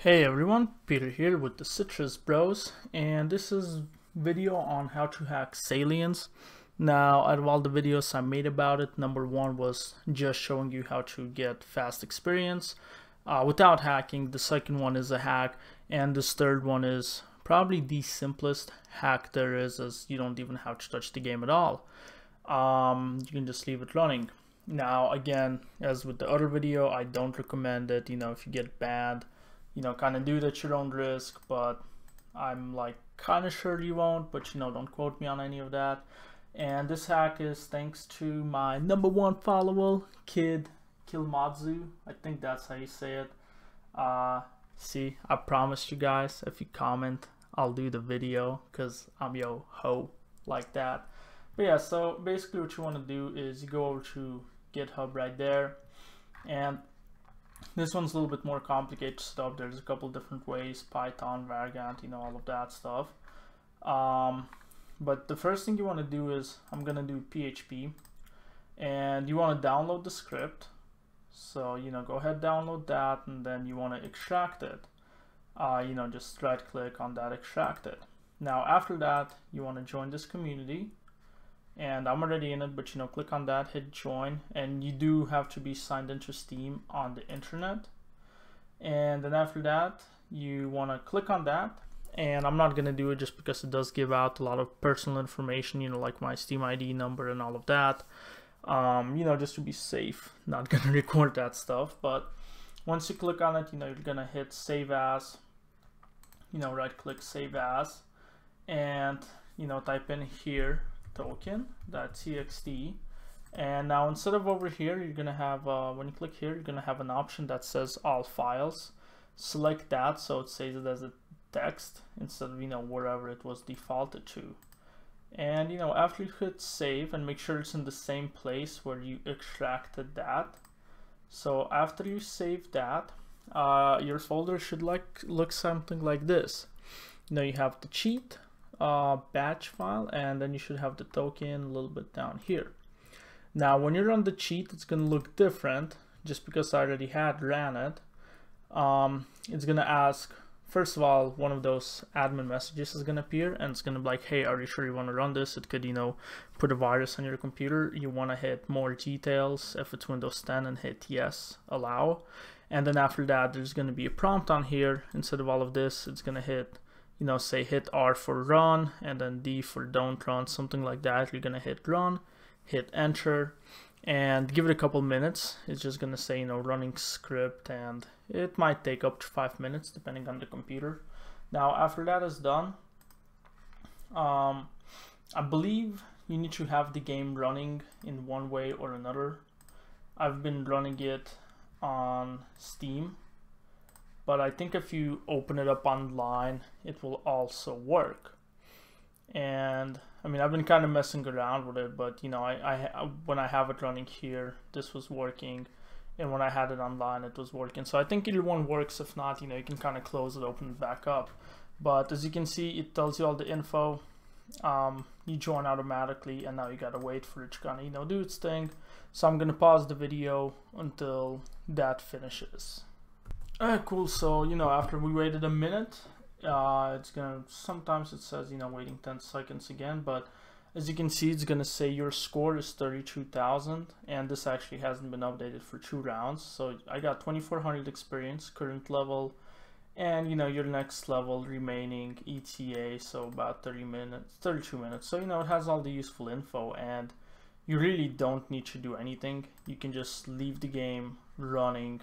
Hey everyone, Peter here with the Citrus Bros and this is video on how to hack Saliens. Now out of all the videos I made about it, number one was just showing you how to get fast experience uh, without hacking. The second one is a hack and this third one is probably the simplest hack there is as you don't even have to touch the game at all. Um, you can just leave it running. Now again, as with the other video, I don't recommend it, you know, if you get banned you know, kind of do it at your own risk, but I'm like kind of sure you won't, but you know, don't quote me on any of that. And this hack is thanks to my number one follower, Kid Kilmadzu. I think that's how you say it. Uh, see, I promised you guys, if you comment, I'll do the video because I'm yo ho like that. But yeah, so basically what you want to do is you go over to GitHub right there and this one's a little bit more complicated stuff. There's a couple different ways, Python, Variant, you know, all of that stuff. Um, but the first thing you want to do is, I'm going to do PHP. And you want to download the script. So, you know, go ahead, download that, and then you want to extract it. Uh, you know, just right click on that, extract it. Now, after that, you want to join this community and I'm already in it but you know click on that hit join and you do have to be signed into Steam on the internet. And then after that you want to click on that. And I'm not gonna do it just because it does give out a lot of personal information you know like my Steam ID number and all of that. Um, you know just to be safe not gonna record that stuff. But once you click on it you know you're gonna hit save as. You know right click save as. And you know type in here token.txt and now instead of over here you're gonna have uh, when you click here you're gonna have an option that says all files. Select that so it saves it as a text instead of you know wherever it was defaulted to. And you know after you hit save and make sure it's in the same place where you extracted that. So after you save that uh, your folder should like look something like this. Know you have the cheat uh, batch file and then you should have the token a little bit down here. Now when you run the cheat it's going to look different just because I already had ran it. Um, it's going to ask first of all one of those admin messages is going to appear and it's going to be like hey are you sure you want to run this? It could you know put a virus on your computer. You want to hit more details. If it's windows 10 and hit yes allow. And then after that there's going to be a prompt on here. Instead of all of this it's going to hit you know, say hit R for run and then D for don't run, something like that. You're gonna hit run, hit enter, and give it a couple minutes. It's just gonna say, you know, running script, and it might take up to five minutes depending on the computer. Now, after that is done, um, I believe you need to have the game running in one way or another. I've been running it on Steam but I think if you open it up online it will also work. And I mean I've been kind of messing around with it but you know I, I when I have it running here this was working. And when I had it online it was working. So I think either one works if not you know you can kind of close it open it back up. But as you can see it tells you all the info. Um, you join automatically and now you gotta wait for it to kind of you know do its thing. So I'm gonna pause the video until that finishes Alright, cool. So, you know, after we waited a minute, uh, it's gonna, sometimes it says, you know, waiting 10 seconds again, but as you can see, it's gonna say your score is 32,000, and this actually hasn't been updated for two rounds. So I got 2400 experience, current level, and you know, your next level remaining ETA, so about 30 minutes, 32 minutes. So, you know, it has all the useful info, and you really don't need to do anything. You can just leave the game running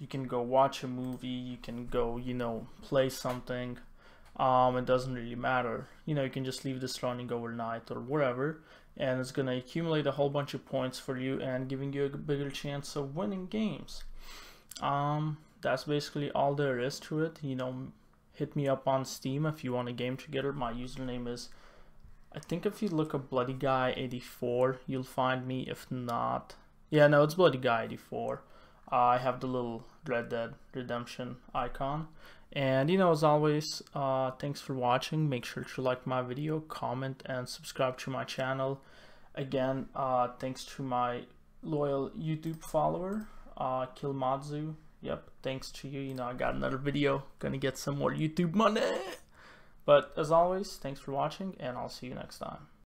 you can go watch a movie you can go you know play something um, it doesn't really matter. You know you can just leave this running overnight or whatever, and it's gonna accumulate a whole bunch of points for you and giving you a bigger chance of winning games. Um, that's basically all there is to it. You know hit me up on steam if you want a game together. My username is I think if you look up bloody guy 84 you'll find me. If not yeah no it's bloody guy 84 I have the little Red Dead Redemption icon. And you know, as always, uh, thanks for watching. Make sure to like my video, comment, and subscribe to my channel. Again, uh, thanks to my loyal YouTube follower, uh, Kilmadzu. yep, thanks to you, you know, I got another video, gonna get some more YouTube money. But as always, thanks for watching, and I'll see you next time.